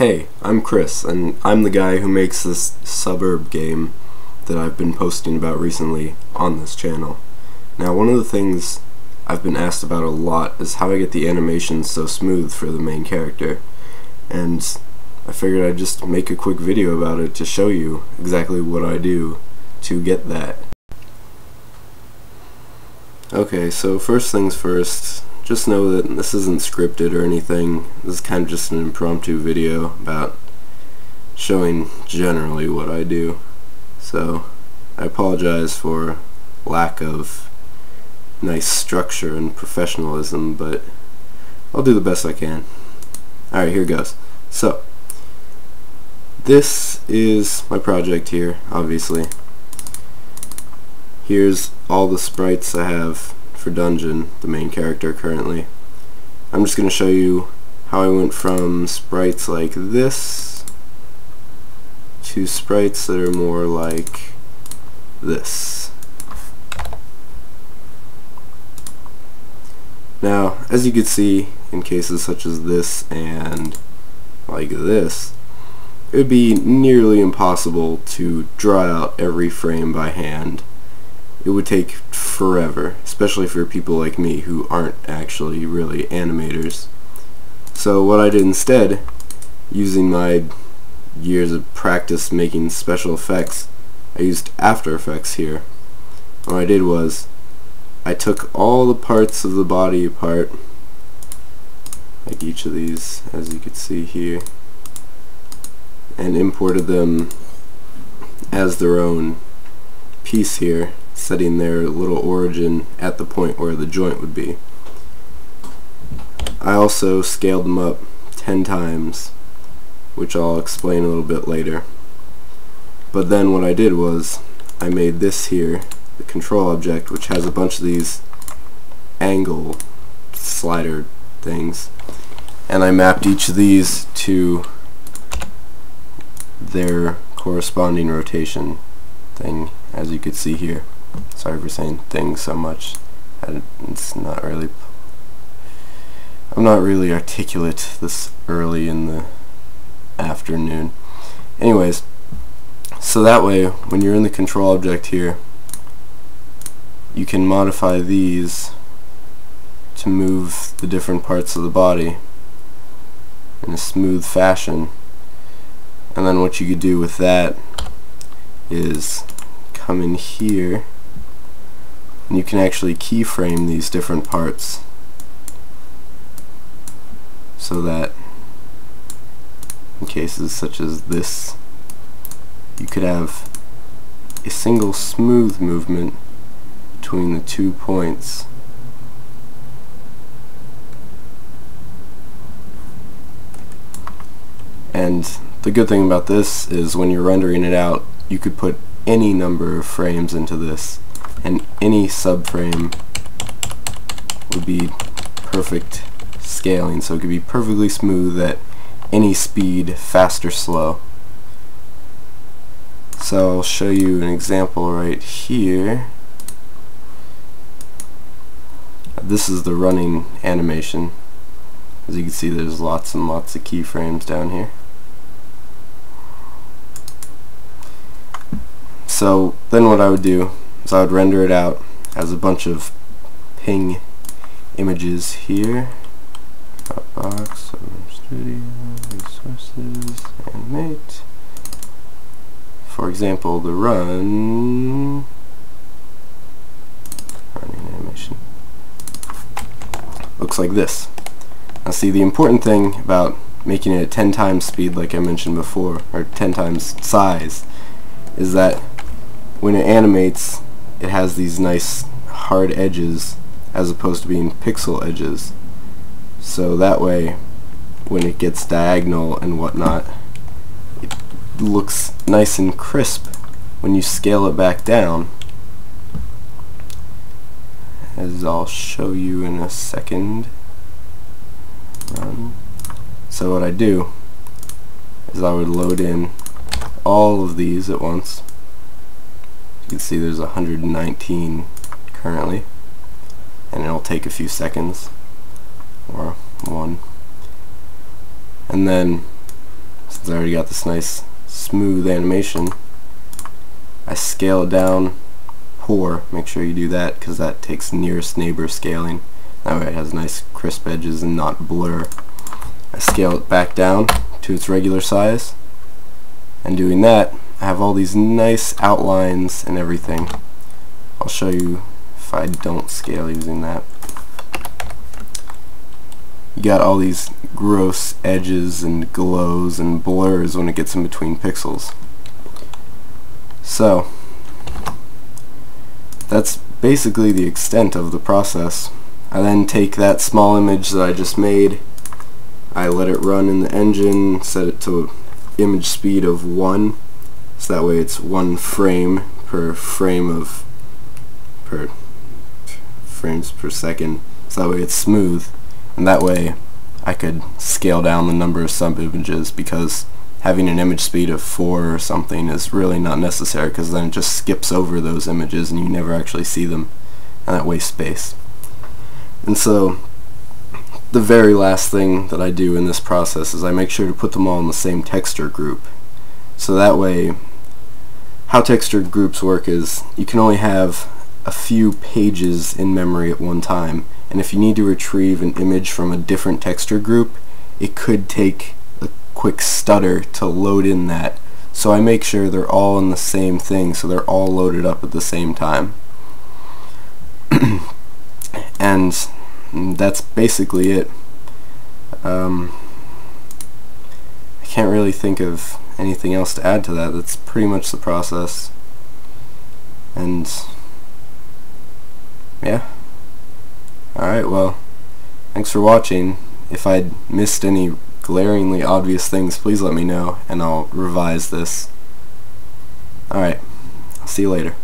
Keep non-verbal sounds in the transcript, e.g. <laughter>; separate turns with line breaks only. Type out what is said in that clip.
Hey, I'm Chris, and I'm the guy who makes this Suh Burb game that I've been posting about recently on this channel. Now, one of the things I've been asked about a lot is how I get the animations so smooth for the main character, and I figured I'd just make a quick video about it to show you exactly what I do to get that. Okay, so first things first, just know that this isn't scripted or anything. This is kind of just an impromptu video about showing generally what I do. So I apologize for lack of nice structure and professionalism, but I'll do the best I can. Alright, here goes. So, this is my project here, obviously. Here's all the sprites I have for Dungeon, the main character currently. I'm just going to show you how I went from sprites like this to sprites that are more like this. Now, as you can see, in cases such as this and like this, it would be nearly impossible to draw out every frame by hand it would take forever, especially for people like me who aren't actually really animators. So what I did instead, using my years of practice making special effects, I used After Effects here. What I did was, I took all the parts of the body apart, like each of these, as you can see here, and imported them as their own piece here setting their little origin at the point where the joint would be. I also scaled them up 10 times, which I'll explain a little bit later. But then what I did was, I made this here, the control object, which has a bunch of these angle slider things, and I mapped each of these to their corresponding rotation thing, as you could see here. Sorry for saying things so much. It's not really... I'm not really articulate this early in the afternoon. Anyways, so that way, when you're in the control object here, you can modify these to move the different parts of the body in a smooth fashion. And then what you could do with that is come in here and you can actually keyframe these different parts so that in cases such as this you could have a single smooth movement between the two points. And the good thing about this is when you're rendering it out you could put any number of frames into this and any subframe would be perfect scaling so it could be perfectly smooth at any speed, fast or slow. So I'll show you an example right here. This is the running animation. As you can see there's lots and lots of keyframes down here. So then what I would do so I would render it out as a bunch of PNG images here. Dropbox, Studio, Resources, Animate. For example, the run running animation looks like this. Now see the important thing about making it 10 times speed like I mentioned before, or 10 times size, is that when it animates it has these nice hard edges as opposed to being pixel edges. So that way when it gets diagonal and whatnot it looks nice and crisp when you scale it back down. As I'll show you in a second. Run. so what I do is I would load in all of these at once can see there's 119 currently and it'll take a few seconds or one and then since I already got this nice smooth animation, I scale it down pour. Make sure you do that because that takes nearest neighbor scaling. That way it has nice crisp edges and not blur. I scale it back down to its regular size and doing that I have all these nice outlines and everything. I'll show you if I don't scale using that. You got all these gross edges and glows and blurs when it gets in between pixels. So, that's basically the extent of the process. I then take that small image that I just made, I let it run in the engine, set it to image speed of 1, so that way it's one frame per frame of per frames per second, so that way it's smooth, and that way I could scale down the number of sub images because having an image speed of 4 or something is really not necessary because then it just skips over those images and you never actually see them and that wastes space. And so the very last thing that I do in this process is I make sure to put them all in the same texture group. So that way, how texture groups work is you can only have a few pages in memory at one time and if you need to retrieve an image from a different texture group it could take a quick stutter to load in that. So I make sure they're all in the same thing so they're all loaded up at the same time. <clears throat> and that's basically it. Um, I can't really think of anything else to add to that. That's pretty much the process. And yeah. Alright, well, thanks for watching. If I'd missed any glaringly obvious things, please let me know and I'll revise this. Alright, see you later.